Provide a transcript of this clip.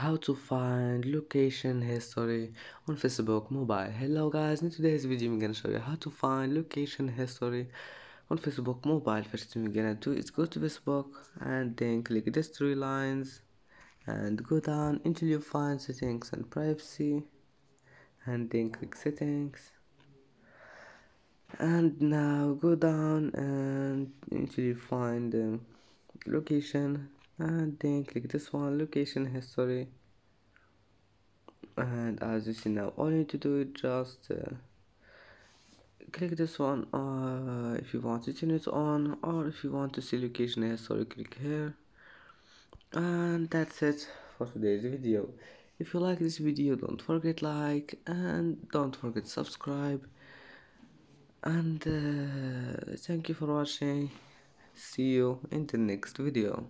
how to find location history on facebook mobile. Hello guys. In today's video i'm gonna show you how to find location history on facebook mobile. First thing we're gonna do is go to facebook and then click these three lines and go down until you find settings and privacy and then click settings. And now go down and until you find the location and then click this one location history and as you see now all you need to do is just uh, click this one uh, if you want to turn it on or if you want to see location history click here. And that's it for today's video. If you like this video don't forget like and don't forget subscribe. And uh, thank you for watching. See you in the next video